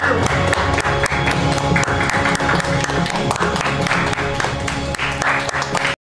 here.